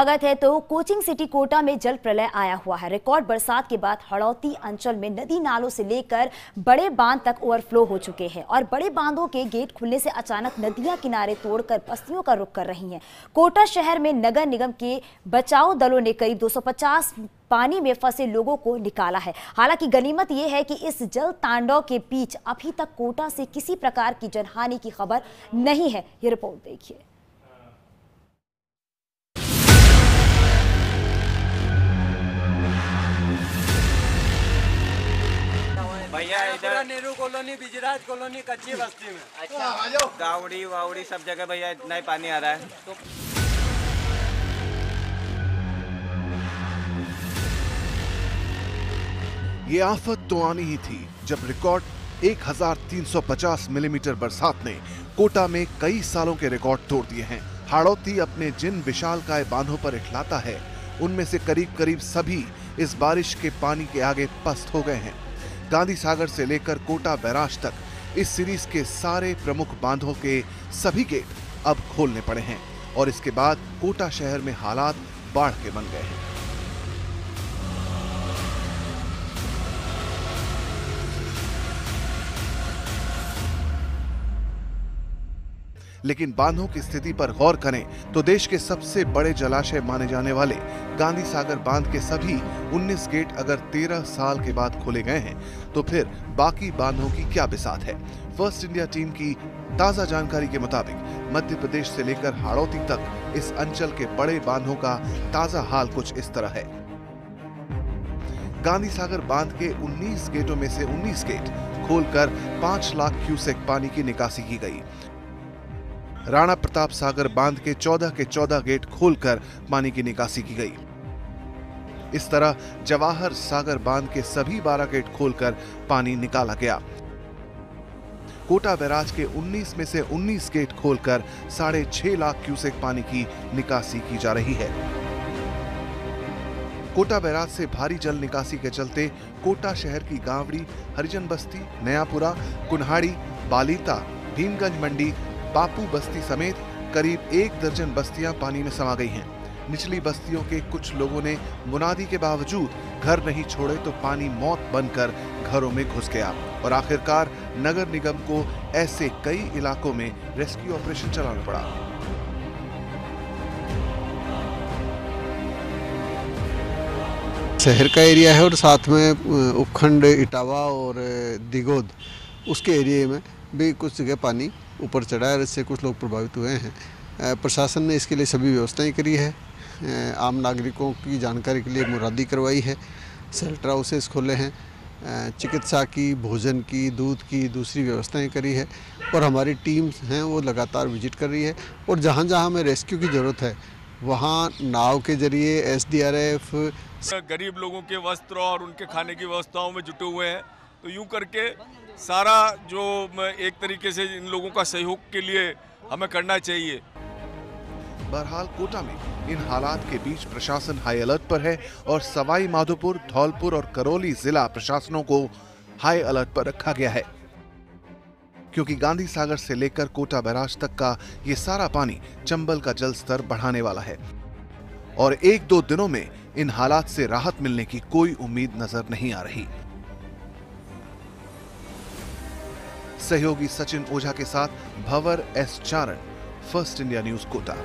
स्वागत है तो कोचिंग सिटी कोटा में जल प्रलय आया हुआ है। रिकॉर्ड बरसात के बाद हड़ौती अंचल में नदी नालों से लेकर बड़े बाँध तक ओवरफ्लो हो चुके हैं और बड़े बांधों के गेट खुलने से अचानक नदियाँ किनारे तोड़कर बस्तियों का रुख कर रही हैं। कोटा शहर में नगर निगम के बचाव दलों ने करीब 250 पानी में फंसे लोगों को निकाला है। हालाँकि गनीमत यह है कि इस जल तांडव के बीच अभी तक कोटा से किसी प्रकार की जनहानि की खबर नहीं है। ये रिपोर्ट देखिए। पूरा नेहरू कॉलोनी बिजराज कॉलोनी कच्ची बस्ती में। अच्छा। गावड़ी वावड़ी सब जगह भैया इतना ही पानी आ रहा है। ये आफत तो आनी ही थी जब रिकॉर्ड 1350 मिलीमीटर बरसात ने कोटा में कई सालों के रिकॉर्ड तोड़ दिए हैं। हाड़ौती अपने जिन विशालकाय बांधों पर इखलाता है उनमें से करीब करीब सभी इस बारिश के पानी के आगे पस्त हो गए हैं। गांधी सागर से लेकर कोटा बैराज तक इस सीरीज़ के सारे प्रमुख बांधों के सभी गेट अब खोलने पड़े हैं और इसके बाद कोटा शहर में हालात बाढ़ के बन गए हैं। लेकिन बांधों की स्थिति पर गौर करें तो देश के सबसे बड़े जलाशय माने जाने वाले गांधी सागर बाँध के सभी 19 गेट अगर 13 साल के बाद खोले गए हैं तो फिर बाकी बांधों की क्या बिसात है? फ़र्स्ट इंडिया टीम की ताज़ा जानकारी के मुताबिक मध्य प्रदेश से लेकर हाड़ौती तक इस अंचल के बड़े बांधों का ताज़ा हाल कुछ इस तरह है। गांधी सागर बाँध के 19 गेटों में से 19 गेट खोलकर 5 लाख क्यूसेक पानी की निकासी की गई। राणा प्रताप सागर बाँध के 14 के 14 गेट खोलकर पानी की निकासी की गई। इस तरह जवाहर सागर बाँध के सभी 12 गेट खोलकर पानी निकाला गया। कोटा बैराज के 19 में से 19 गेट खोलकर साढ़े छह लाख क्यूसेक पानी की निकासी की जा रही है। कोटा बैराज से भारी जल निकासी के चलते कोटा शहर की गांवड़ी, हरिजन बस्ती, नयापुरा, कुन्हाड़ी, बालीता, भीमगंज मंडी बापू बस्ती समेत करीब एक दर्जन बस्तियाँ पानी में समा गई हैं। निचली बस्तियों के कुछ लोगों ने मुनादी के बावजूद घर नहीं छोड़े तो पानी मौत बनकर घरों में घुस गया और आखिरकार नगर निगम को ऐसे कई इलाकों में रेस्क्यू ऑपरेशन चलाना पड़ा। शहर का एरिया है और साथ में उपखंड इटावा और दिगोद, उसके एरिया में भी कुछ जगह पानी ऊपर चढ़ा है और इससे कुछ लोग प्रभावित हुए हैं। प्रशासन ने इसके लिए सभी व्यवस्थाएँ करी है। आम नागरिकों की जानकारी के लिए मुरादी करवाई है। शेल्टर हाउसेस खोले हैं। चिकित्सा की, भोजन की, दूध की, दूसरी व्यवस्थाएँ करी है और हमारी टीम्स हैं, वो लगातार विज़िट कर रही है और जहाँ जहाँ हमें रेस्क्यू की ज़रूरत है, वहाँ नाव के ज़रिए एसडीआरएफ गरीब लोगों के वस्त्र और उनके खाने की व्यवस्थाओं में जुटे हुए हैं। तो यूँ करके सारा जो एक तरीके से इन लोगों का सहयोग के लिए हमें करना चाहिए। बहरहाल कोटा में इन हालात के बीच प्रशासन हाई अलर्ट पर है और सवाई माधोपुर, धौलपुर और करौली जिला प्रशासनों को हाई अलर्ट पर रखा गया है। क्योंकि गांधी सागर से लेकर कोटा बैराज तक का ये सारा पानी चंबल का जल स्तर बढ़ाने वाला है। और एक दो दिनों में इन हालात से राहत मिलने की कोई उम्मीद नज़र नहीं आ रही। सहयोगी सचिन ओझा के साथ Bhawar S Charan First India News Kota.